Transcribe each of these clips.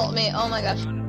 help me. Oh my gosh.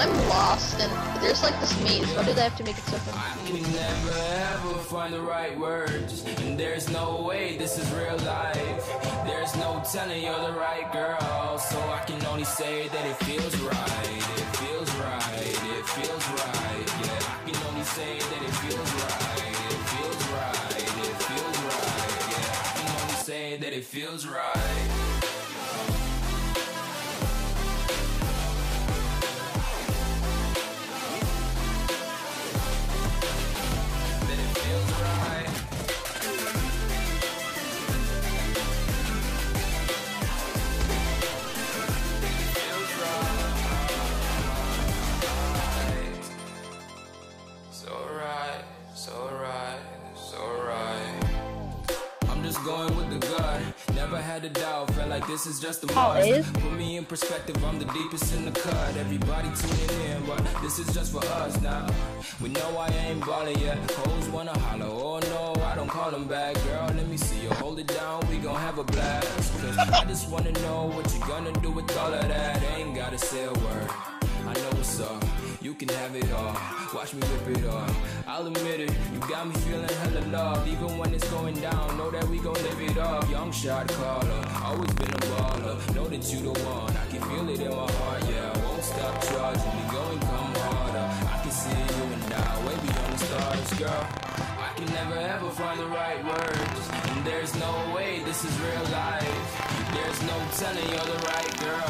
I'm lost and there's like this maze. Why do they have to make it so fun? I can never ever find the right words And there's no way this is real life There's no telling you're the right girl So I can only say that it feels right It feels right, it feels right Yeah, I can only say that it feels right It feels right, it feels right Yeah, I can only say that it feels right had a doubt, felt like this is just a Always. Put me in perspective, I'm the deepest in the cut. Everybody tuning in, but this is just for us now. We know I ain't ballin' yet. Hoes wanna holler, oh no, I don't call them back. Girl, let me see you hold it down, we gon' have a blast. Cause I just wanna know what you gonna do with all of that. Ain't gotta say a word. I know what's up. You can have it all. Watch me rip it off. I'll admit it. You got me feeling hella loved. Even when it's going down, know that we gon' live it up. Young shot caller. Always been a baller. Know that you the one. I can feel it in my heart. Yeah, I won't stop charging. We go come harder. I can see you and I way beyond the stars, girl. I can never ever find the right words. And there's no way this is real life. There's no telling you're the right girl.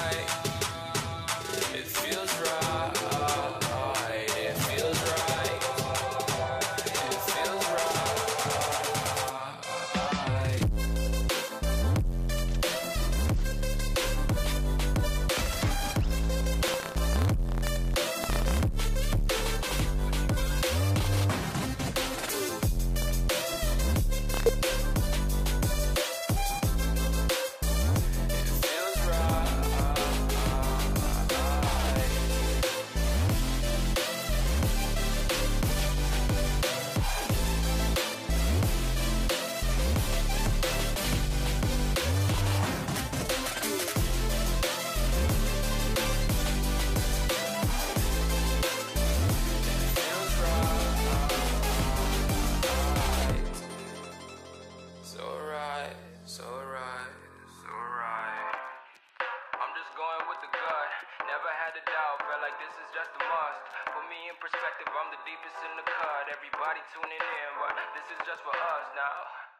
Going with the gut. Never had a doubt, felt like this is just a must. Put me in perspective, I'm the deepest in the cut. Everybody tuning in, but this is just for us now.